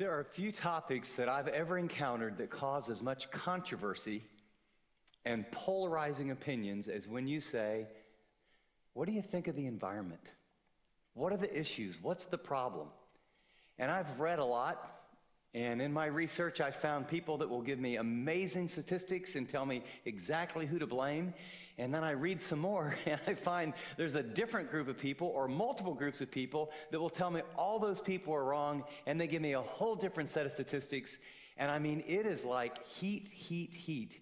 There are a few topics that I've ever encountered that cause as much controversy and polarizing opinions as when you say, What do you think of the environment? What are the issues? What's the problem? And I've read a lot, and in my research, I found people that will give me amazing statistics and tell me exactly who to blame. And then I read some more, and I find there's a different group of people or multiple groups of people that will tell me all those people are wrong, and they give me a whole different set of statistics. And I mean, it is like heat, heat, heat.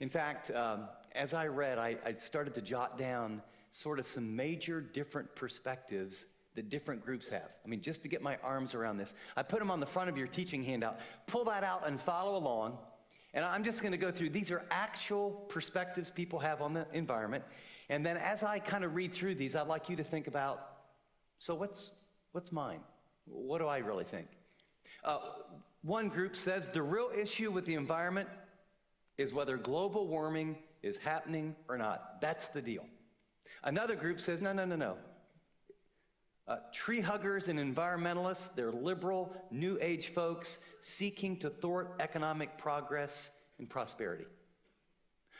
In fact, um, as I read, I, I started to jot down sort of some major different perspectives that different groups have. I mean, just to get my arms around this, I put them on the front of your teaching handout. Pull that out and follow along. And I'm just going to go through these are actual perspectives people have on the environment. And then as I kind of read through these, I'd like you to think about so what's, what's mine? What do I really think? Uh, one group says the real issue with the environment is whether global warming is happening or not. That's the deal. Another group says no, no, no, no. Uh, tree huggers and environmentalists, they're liberal, new age folks seeking to thwart economic progress and prosperity.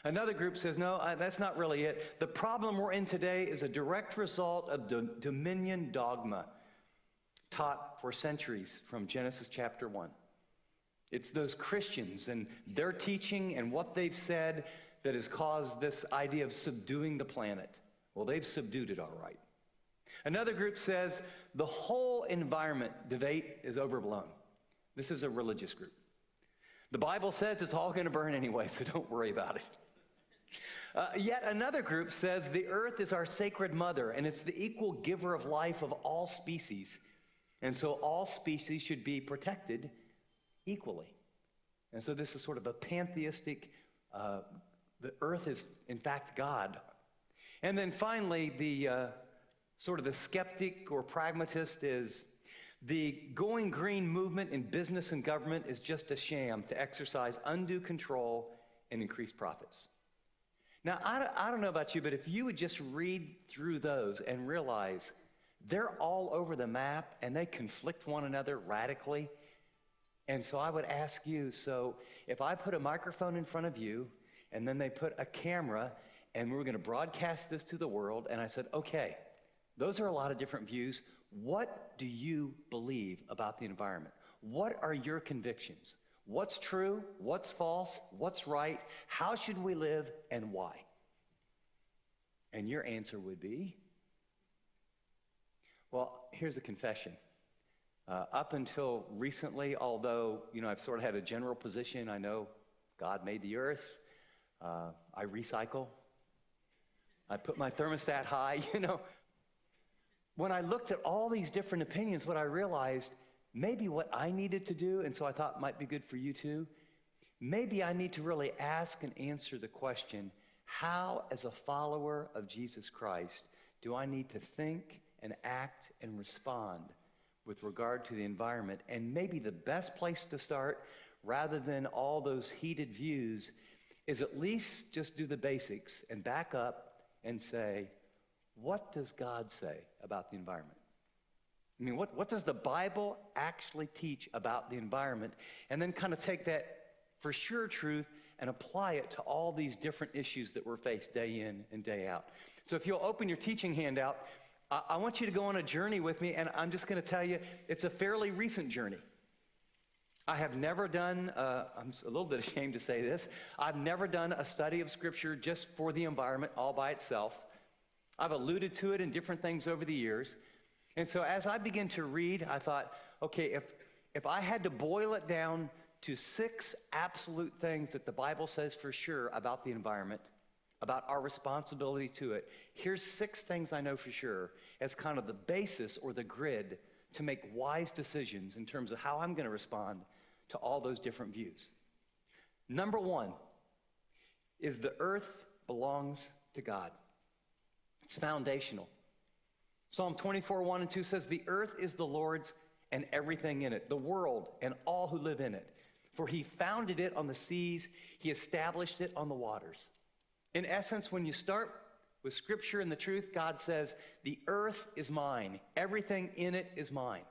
Another group says, no, uh, that's not really it. The problem we're in today is a direct result of the dominion dogma taught for centuries from Genesis chapter 1. It's those Christians and their teaching and what they've said that has caused this idea of subduing the planet. Well, they've subdued it all right. Another group says the whole environment debate is overblown. This is a religious group. The Bible says it's all going to burn anyway, so don't worry about it. Uh, yet another group says the earth is our sacred mother and it's the equal giver of life of all species. And so all species should be protected equally. And so this is sort of a pantheistic, uh, the earth is in fact God. And then finally, the, uh, sort of the skeptic or pragmatist is the going green movement in business and government is just a sham to exercise undue control and increase profits. Now, I, I don't know about you, but if you would just read through those and realize they're all over the map and they conflict one another radically. And so I would ask you so if I put a microphone in front of you and then they put a camera and we're going to broadcast this to the world, and I said, okay, those are a lot of different views. What do you believe about the environment? What are your convictions? What's true? What's false? What's right? How should we live and why? And your answer would be well, here's a confession. Uh, up until recently, although, you know, I've sort of had a general position, I know God made the earth, uh, I recycle, I put my thermostat high, you know, when I looked at all these different opinions, what I realized maybe what I needed to do, and so I thought might be good for you too, maybe I need to really ask and answer the question how, as a follower of Jesus Christ, do I need to think and act and respond with regard to the environment? And maybe the best place to start, rather than all those heated views, is at least just do the basics and back up and say, what does God say about the environment? I mean, what, what does the Bible actually teach about the environment? And then kind of take that for sure truth and apply it to all these different issues that we're faced day in and day out. So if you'll open your teaching handout, I, I want you to go on a journey with me, and I'm just going to tell you it's a fairly recent journey. I have never done, uh, I'm a little bit ashamed to say this, I've never done a study of Scripture just for the environment all by itself. I've alluded to it in different things over the years. And so as I began to read, I thought, okay, if, if I had to boil it down to six absolute things that the Bible says for sure about the environment, about our responsibility to it, here's six things I know for sure as kind of the basis or the grid to make wise decisions in terms of how I'm going to respond to all those different views. Number one is the earth belongs to God. It's foundational. Psalm 24, 1 and 2 says, The earth is the Lord's and everything in it, the world and all who live in it. For he founded it on the seas, he established it on the waters. In essence, when you start with Scripture and the truth, God says, The earth is mine, everything in it is mine.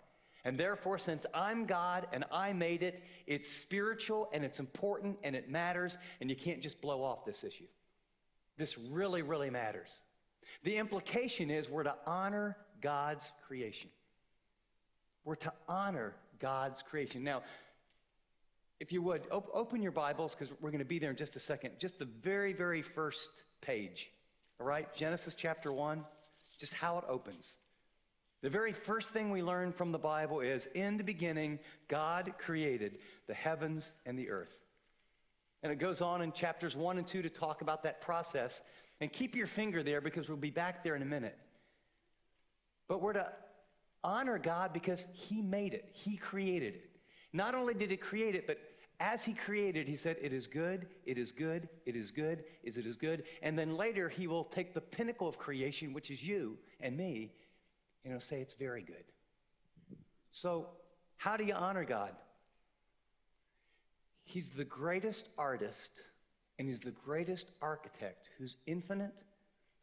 And therefore, since I'm God and I made it, it's spiritual and it's important and it matters, and you can't just blow off this issue. This really, really matters. The implication is we're to honor God's creation. We're to honor God's creation. Now, if you would, op- open your Bibles because we're going to be there in just a second. Just the very, very first page. All right? Genesis chapter 1, just how it opens. The very first thing we learn from the Bible is in the beginning, God created the heavens and the earth. And it goes on in chapters 1 and 2 to talk about that process. And keep your finger there because we'll be back there in a minute. But we're to honor God because He made it, He created it. Not only did He create it, but as He created, He said, It is good, it is good, it is good, is it is good. And then later, He will take the pinnacle of creation, which is you and me, and He'll say, It's very good. So, how do you honor God? He's the greatest artist and he's the greatest architect who's infinite,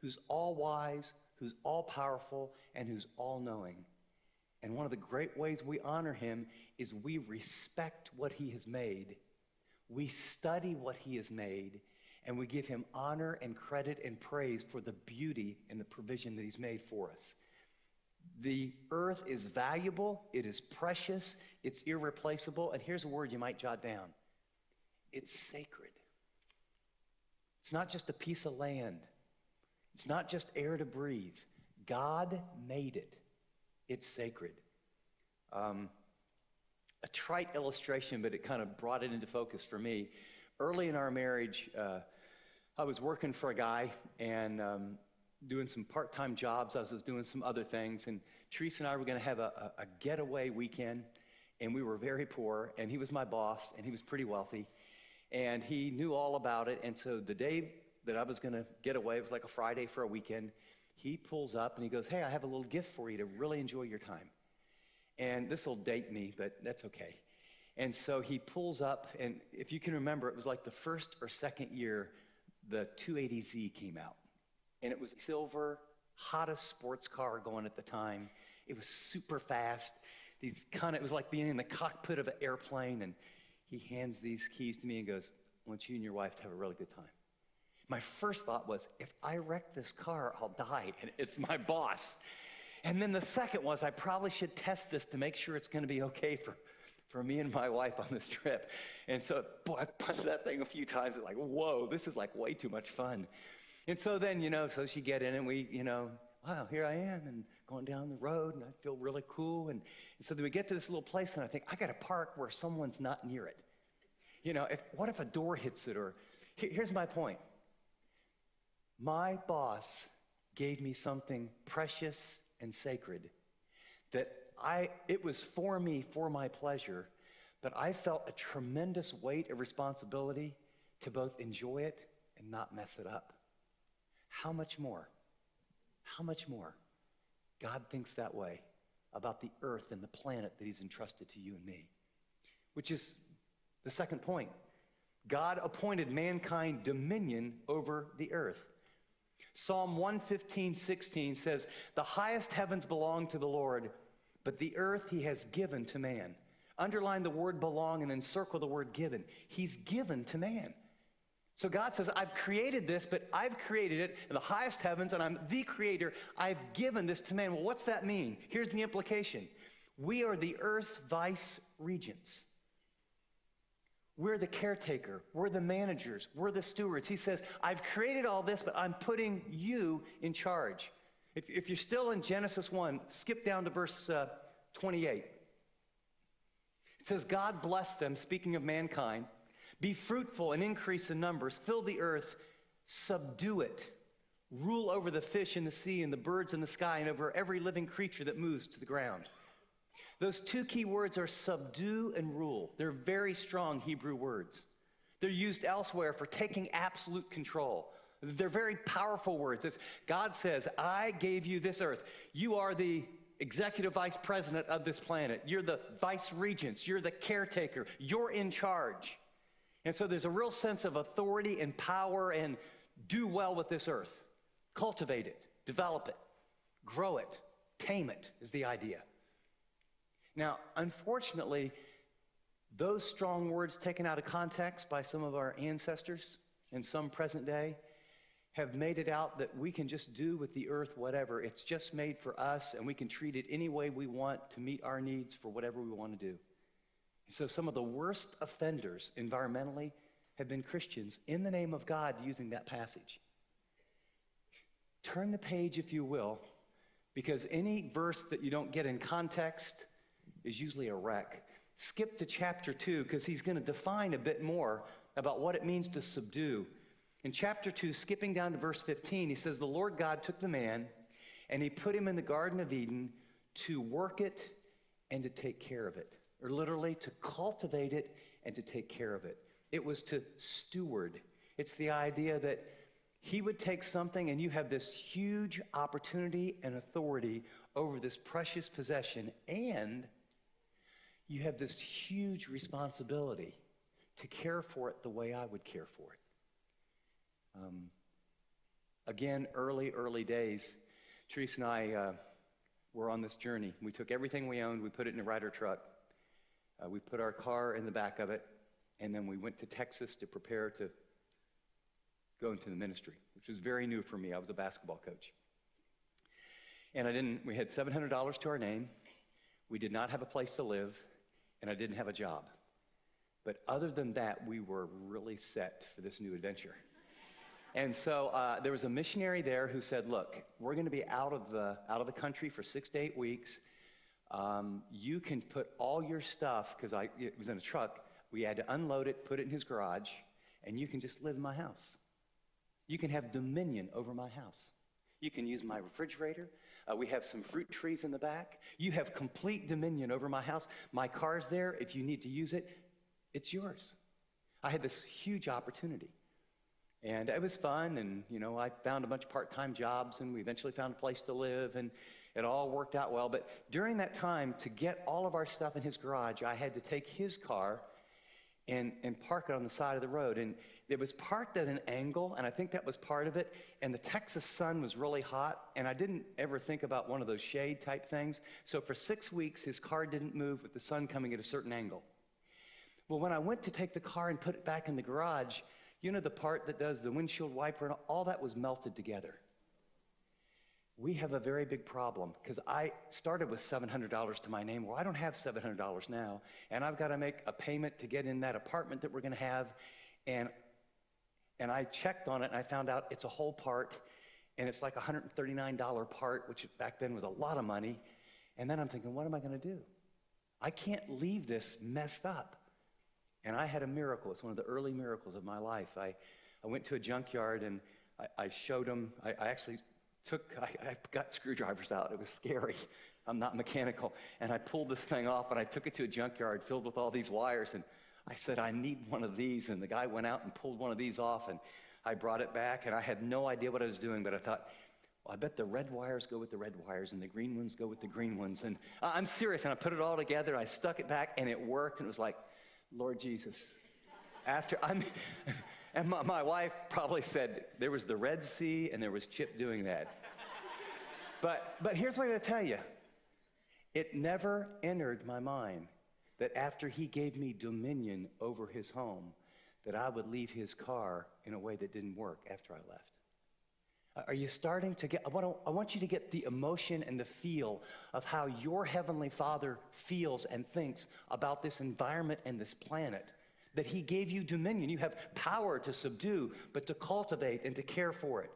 who's all wise, who's all powerful, and who's all knowing. And one of the great ways we honor him is we respect what he has made. We study what he has made, and we give him honor and credit and praise for the beauty and the provision that he's made for us. The earth is valuable, it is precious, it's irreplaceable, and here's a word you might jot down it's sacred. It's not just a piece of land, it's not just air to breathe. God made it, it's sacred. Um, a trite illustration, but it kind of brought it into focus for me. Early in our marriage, uh, I was working for a guy and um, doing some part time jobs. I was doing some other things. And Teresa and I were going to have a, a, a getaway weekend. And we were very poor. And he was my boss, and he was pretty wealthy and he knew all about it. And so the day that I was going to get away, it was like a Friday for a weekend. He pulls up and he goes, Hey, I have a little gift for you to really enjoy your time. And this will date me, but that's okay. And so he pulls up, and if you can remember, it was like the first or second year the 280Z came out. And it was silver, hottest sports car going at the time. It was super fast. These kind of, it was like being in the cockpit of an airplane, and he hands these keys to me and goes, I want you and your wife to have a really good time. My first thought was, if I wreck this car, I'll die, and it's my boss. And then the second was, I probably should test this to make sure it's going to be okay for, for me and my wife on this trip. And so, boy, I punched that thing a few times. It's like, whoa, this is like way too much fun. And so then, you know, so she get in and we, you know, wow, here I am and going down the road and I feel really cool. And, and so then we get to this little place and I think, I got to park where someone's not near it. You know, if, what if a door hits it? Or here's my point. My boss gave me something precious and sacred that I, it was for me, for my pleasure, but I felt a tremendous weight of responsibility to both enjoy it and not mess it up. How much more? How much more? God thinks that way about the earth and the planet that He's entrusted to you and me. Which is the second point. God appointed mankind dominion over the earth. Psalm 115, 16 says, The highest heavens belong to the Lord, but the earth he has given to man. Underline the word belong and encircle the word given. He's given to man. So God says, I've created this, but I've created it in the highest heavens, and I'm the creator. I've given this to man. Well, what's that mean? Here's the implication we are the earth's vice regents. We're the caretaker. We're the managers. We're the stewards. He says, I've created all this, but I'm putting you in charge. If, if you're still in Genesis 1, skip down to verse uh, 28. It says, God blessed them, speaking of mankind. Be fruitful and increase in numbers. Fill the earth. Subdue it. Rule over the fish in the sea and the birds in the sky and over every living creature that moves to the ground. Those two key words are subdue and rule. They're very strong Hebrew words. They're used elsewhere for taking absolute control. They're very powerful words. It's, God says, I gave you this earth. You are the executive vice president of this planet. You're the vice regents. You're the caretaker. You're in charge. And so there's a real sense of authority and power and do well with this earth. Cultivate it, develop it, grow it, tame it is the idea. Now, unfortunately, those strong words taken out of context by some of our ancestors in some present day have made it out that we can just do with the earth whatever. It's just made for us, and we can treat it any way we want to meet our needs for whatever we want to do. So, some of the worst offenders environmentally have been Christians in the name of God using that passage. Turn the page, if you will, because any verse that you don't get in context is usually a wreck. Skip to chapter 2 because he's going to define a bit more about what it means to subdue. In chapter 2, skipping down to verse 15, he says, The Lord God took the man and he put him in the Garden of Eden to work it and to take care of it. Or literally, to cultivate it and to take care of it. It was to steward. It's the idea that he would take something and you have this huge opportunity and authority over this precious possession, and you have this huge responsibility to care for it the way I would care for it. Um, again, early, early days, Teresa and I uh, were on this journey. We took everything we owned, we put it in a Ryder truck, uh, we put our car in the back of it, and then we went to Texas to prepare to go into the ministry, which was very new for me. I was a basketball coach. And I didn't, we had $700 to our name. We did not have a place to live, and I didn't have a job. But other than that, we were really set for this new adventure. And so uh, there was a missionary there who said, "Look, we're going to be out of the out of the country for six to eight weeks. Um, you can put all your stuff because I it was in a truck. We had to unload it, put it in his garage, and you can just live in my house. You can have dominion over my house. You can use my refrigerator. Uh, we have some fruit trees in the back. You have complete dominion over my house. My car's there. If you need to use it, it's yours. I had this huge opportunity. And it was fun, and you know, I found a bunch of part-time jobs, and we eventually found a place to live, and it all worked out well. But during that time, to get all of our stuff in his garage, I had to take his car and, and park it on the side of the road. And it was parked at an angle, and I think that was part of it. And the Texas sun was really hot, and I didn't ever think about one of those shade type things. So for six weeks, his car didn't move with the sun coming at a certain angle. Well, when I went to take the car and put it back in the garage, you know the part that does the windshield wiper and all that was melted together. We have a very big problem because I started with $700 to my name. Well, I don't have $700 now, and I've got to make a payment to get in that apartment that we're going to have. And and I checked on it and I found out it's a whole part and it's like a $139 part, which back then was a lot of money. And then I'm thinking, what am I going to do? I can't leave this messed up. And I had a miracle. It's one of the early miracles of my life. I, I went to a junkyard and I, I showed them. I, I actually took, I, I got screwdrivers out. It was scary. I'm not mechanical. And I pulled this thing off and I took it to a junkyard filled with all these wires. And I said, I need one of these. And the guy went out and pulled one of these off, and I brought it back, and I had no idea what I was doing, but I thought, well, I bet the red wires go with the red wires, and the green ones go with the green ones. And I'm serious. And I put it all together, I stuck it back, and it worked, and it was like, Lord Jesus. After I'm. And my, my wife probably said there was the Red Sea and there was Chip doing that. but, but here's what I'm going to tell you it never entered my mind that after he gave me dominion over his home, that I would leave his car in a way that didn't work after I left. Are you starting to get, I want, to, I want you to get the emotion and the feel of how your Heavenly Father feels and thinks about this environment and this planet. That He gave you dominion. You have power to subdue, but to cultivate and to care for it.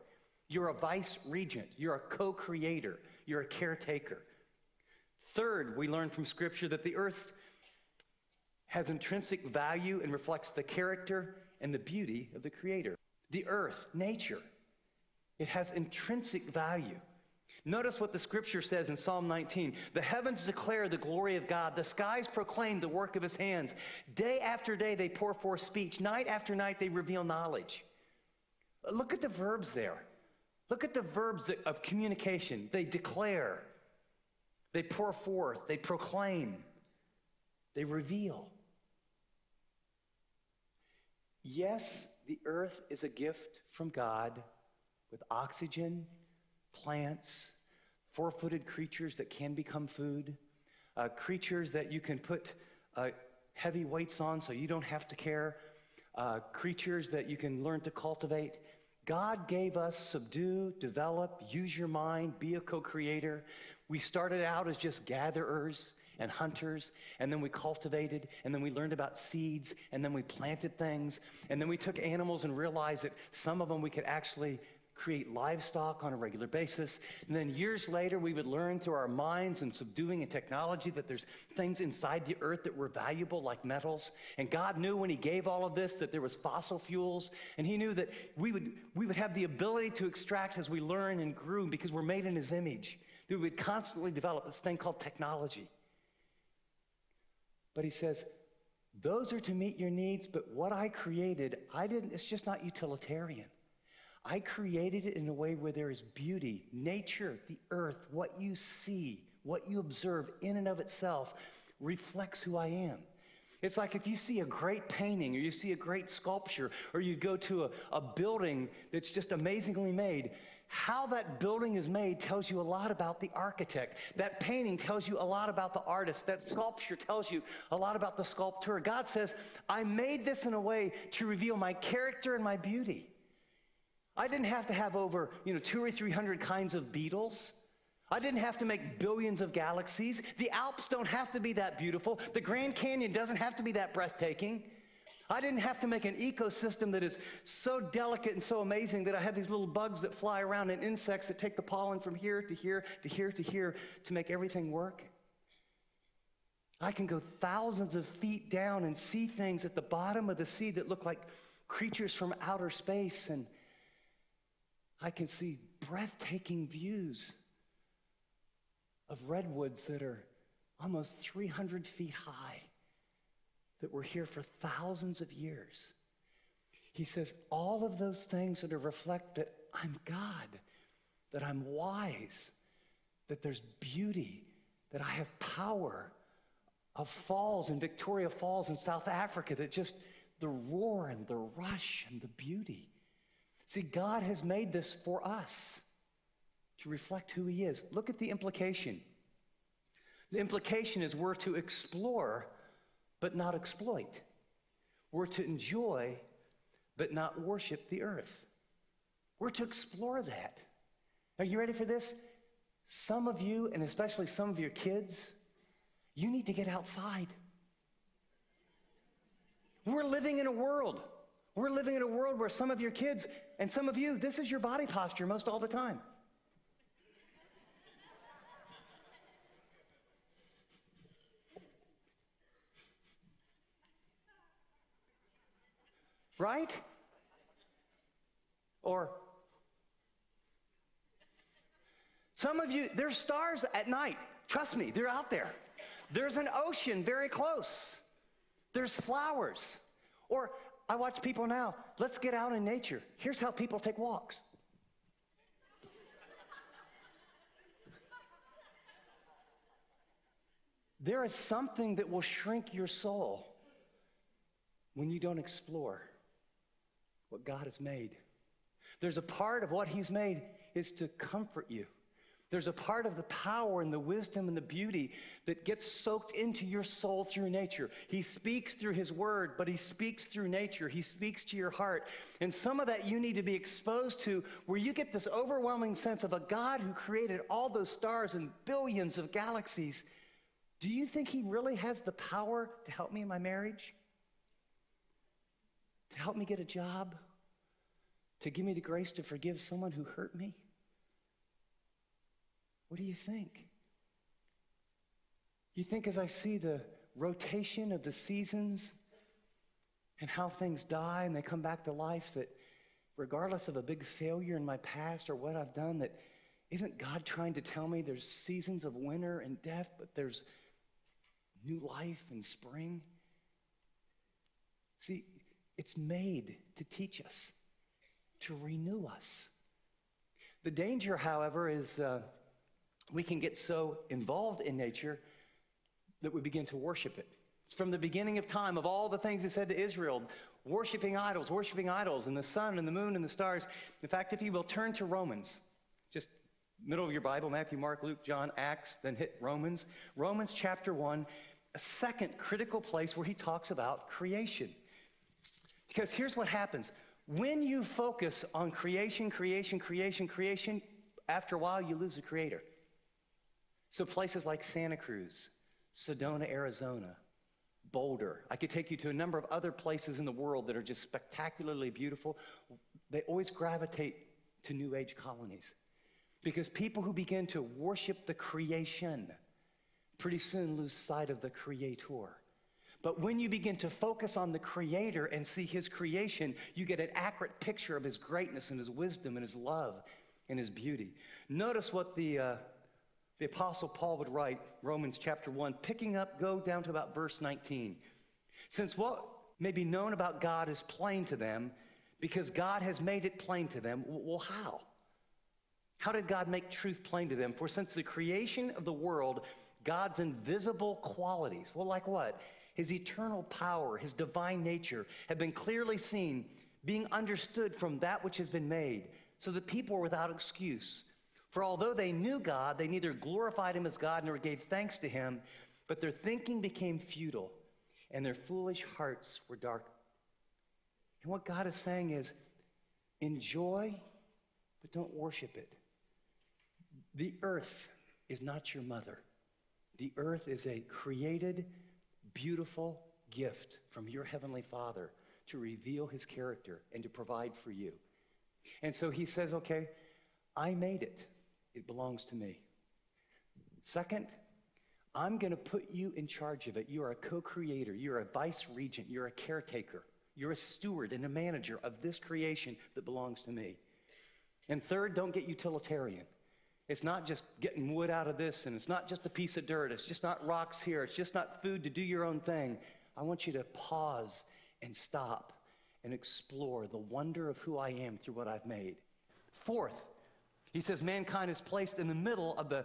You're a vice regent. You're a co creator. You're a caretaker. Third, we learn from Scripture that the earth has intrinsic value and reflects the character and the beauty of the Creator. The earth, nature, it has intrinsic value. Notice what the scripture says in Psalm 19. The heavens declare the glory of God. The skies proclaim the work of his hands. Day after day they pour forth speech. Night after night they reveal knowledge. Look at the verbs there. Look at the verbs of communication. They declare, they pour forth, they proclaim, they reveal. Yes, the earth is a gift from God with oxygen, plants, four footed creatures that can become food, uh, creatures that you can put uh, heavy weights on so you don't have to care, uh, creatures that you can learn to cultivate. God gave us subdue, develop, use your mind, be a co creator. We started out as just gatherers and hunters, and then we cultivated, and then we learned about seeds, and then we planted things, and then we took animals and realized that some of them we could actually create livestock on a regular basis. And then years later, we would learn through our minds and subduing and technology that there's things inside the earth that were valuable, like metals. And God knew when He gave all of this that there was fossil fuels, and He knew that we would, we would have the ability to extract as we learn and grew because we're made in His image. That We would constantly develop this thing called technology. But he says, those are to meet your needs, but what I created, I didn't, it's just not utilitarian. I created it in a way where there is beauty, nature, the earth, what you see, what you observe in and of itself reflects who I am. It's like if you see a great painting or you see a great sculpture or you go to a, a building that's just amazingly made, how that building is made tells you a lot about the architect. That painting tells you a lot about the artist. That sculpture tells you a lot about the sculptor. God says, I made this in a way to reveal my character and my beauty. I didn't have to have over, you know, two or three hundred kinds of beetles. I didn't have to make billions of galaxies. The Alps don't have to be that beautiful. The Grand Canyon doesn't have to be that breathtaking. I didn't have to make an ecosystem that is so delicate and so amazing that I had these little bugs that fly around and insects that take the pollen from here to here to here to here to make everything work. I can go thousands of feet down and see things at the bottom of the sea that look like creatures from outer space, and I can see breathtaking views of redwoods that are almost 300 feet high that were here for thousands of years. He says, all of those things that are reflect that I'm God, that I'm wise, that there's beauty, that I have power of falls in Victoria Falls in South Africa, that just the roar and the rush and the beauty. See, God has made this for us to reflect who He is. Look at the implication. The implication is we're to explore but not exploit. We're to enjoy, but not worship the earth. We're to explore that. Are you ready for this? Some of you, and especially some of your kids, you need to get outside. We're living in a world. We're living in a world where some of your kids and some of you, this is your body posture most all the time. Right? Or some of you, there's stars at night. Trust me, they're out there. There's an ocean very close. There's flowers. Or I watch people now, let's get out in nature. Here's how people take walks. There is something that will shrink your soul when you don't explore what God has made. There's a part of what He's made is to comfort you. There's a part of the power and the wisdom and the beauty that gets soaked into your soul through nature. He speaks through His Word, but He speaks through nature. He speaks to your heart. And some of that you need to be exposed to where you get this overwhelming sense of a God who created all those stars and billions of galaxies. Do you think He really has the power to help me in my marriage? to help me get a job, to give me the grace to forgive someone who hurt me? What do you think? You think as I see the rotation of the seasons and how things die and they come back to life, that regardless of a big failure in my past or what I've done, that isn't God trying to tell me there's seasons of winter and death, but there's new life and spring? See, it's made to teach us, to renew us. The danger, however, is uh, we can get so involved in nature that we begin to worship it. It's from the beginning of time, of all the things he said to Israel, worshiping idols, worshiping idols, and the sun and the moon and the stars. In fact, if you will turn to Romans, just middle of your Bible, Matthew, Mark, Luke, John, Acts, then hit Romans. Romans chapter 1, a second critical place where he talks about creation. Because here's what happens when you focus on creation, creation, creation, creation, after a while you lose the creator. So places like Santa Cruz, Sedona, Arizona, Boulder. I could take you to a number of other places in the world that are just spectacularly beautiful. They always gravitate to New Age colonies. Because people who begin to worship the creation pretty soon lose sight of the creator. But when you begin to focus on the creator and see his creation, you get an accurate picture of his greatness and his wisdom and his love and his beauty. Notice what the, uh, the Apostle Paul would write, Romans chapter 1, picking up, go down to about verse 19. Since what may be known about God is plain to them, because God has made it plain to them, well, how? How did God make truth plain to them? For since the creation of the world, God's invisible qualities, well, like what? His eternal power, his divine nature, have been clearly seen, being understood from that which has been made, so that people were without excuse. For although they knew God, they neither glorified him as God nor gave thanks to him, but their thinking became futile, and their foolish hearts were dark. And what God is saying is enjoy, but don't worship it. The earth is not your mother. The earth is a created, beautiful gift from your heavenly Father to reveal his character and to provide for you. And so he says, okay, I made it. It belongs to me. Second, I'm going to put you in charge of it. You are a co creator, you're a vice regent, you're a caretaker, you're a steward and a manager of this creation that belongs to me. And third, don't get utilitarian. It's not just getting wood out of this, and it's not just a piece of dirt. It's just not rocks here. It's just not food to do your own thing. I want you to pause and stop and explore the wonder of who I am through what I've made. Fourth, he says mankind is placed in the middle of the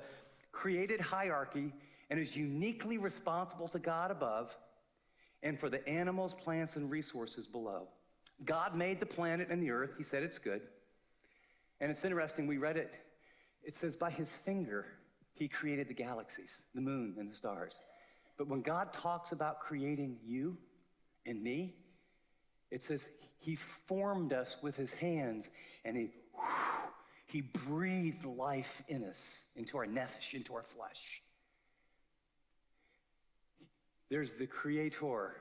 created hierarchy and is uniquely responsible to God above and for the animals, plants, and resources below. God made the planet and the earth. He said it's good. And it's interesting, we read it it says, by his finger, he created the galaxies, the moon, and the stars. But when God talks about creating you and me, it says he formed us with his hands and he, he breathed life in us, into our nefesh, into our flesh. There's the creator.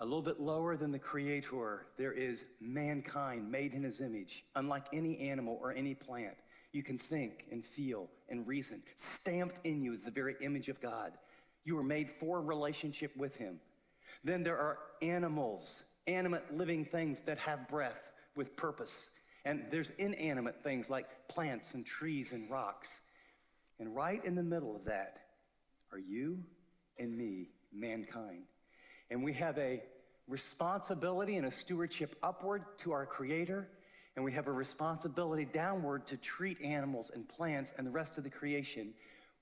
A little bit lower than the creator, there is mankind made in his image, unlike any animal or any plant. You can think and feel and reason. Stamped in you is the very image of God. You were made for relationship with Him. Then there are animals, animate living things that have breath with purpose. And there's inanimate things like plants and trees and rocks. And right in the middle of that are you and me, mankind. And we have a responsibility and a stewardship upward to our Creator and we have a responsibility downward to treat animals and plants and the rest of the creation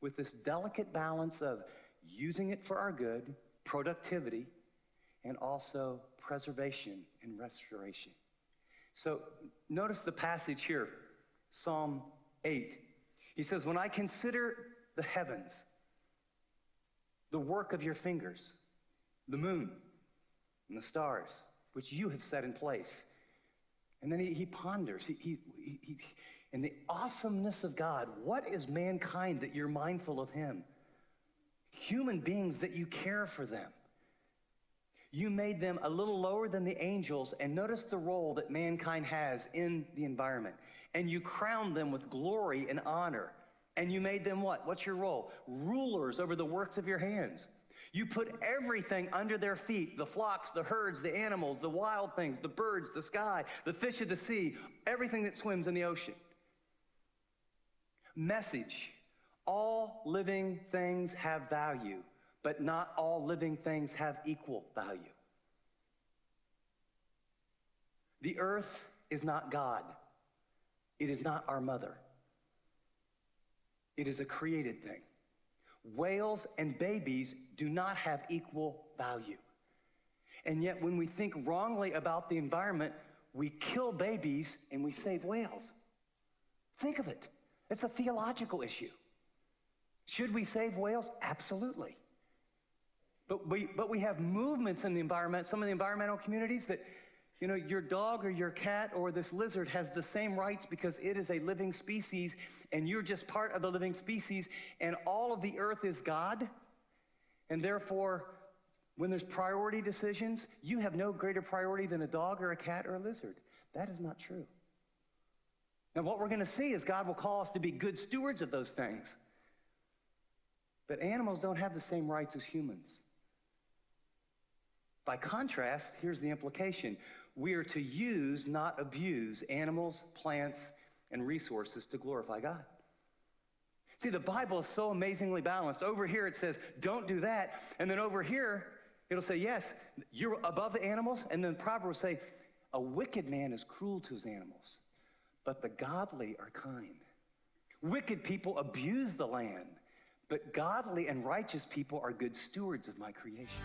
with this delicate balance of using it for our good, productivity, and also preservation and restoration. So notice the passage here, Psalm 8. He says, When I consider the heavens, the work of your fingers, the moon and the stars, which you have set in place, and then he, he ponders. He, he, he, in the awesomeness of God, what is mankind that you're mindful of him? Human beings that you care for them. You made them a little lower than the angels, and notice the role that mankind has in the environment. And you crowned them with glory and honor. And you made them what? What's your role? Rulers over the works of your hands. You put everything under their feet the flocks, the herds, the animals, the wild things, the birds, the sky, the fish of the sea, everything that swims in the ocean. Message all living things have value, but not all living things have equal value. The earth is not God, it is not our mother, it is a created thing. Whales and babies do not have equal value. And yet, when we think wrongly about the environment, we kill babies and we save whales. Think of it. It's a theological issue. Should we save whales? Absolutely. But we, but we have movements in the environment, some of the environmental communities that, you know, your dog or your cat or this lizard has the same rights because it is a living species and you're just part of the living species and all of the earth is God. And therefore, when there's priority decisions, you have no greater priority than a dog or a cat or a lizard. That is not true. Now, what we're going to see is God will call us to be good stewards of those things. But animals don't have the same rights as humans. By contrast, here's the implication we are to use, not abuse, animals, plants, and resources to glorify God. See, the Bible is so amazingly balanced. Over here it says, don't do that. And then over here, it'll say, yes, you're above the animals. And then Proverbs say, a wicked man is cruel to his animals, but the godly are kind. Wicked people abuse the land, but godly and righteous people are good stewards of my creation.